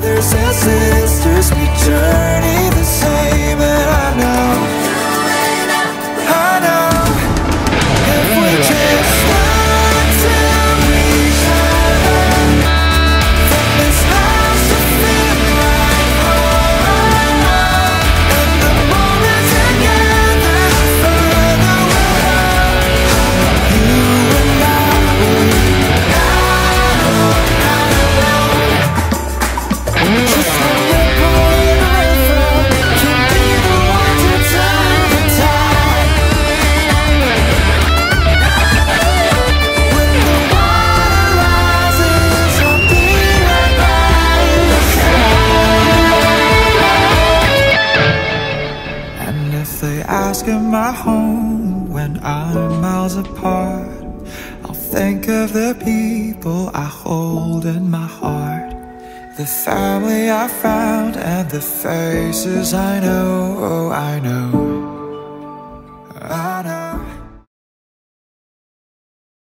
Brothers and sisters, journey they ask am I home when I'm miles apart, I'll think of the people I hold in my heart. The family I found and the faces I know, oh, I know.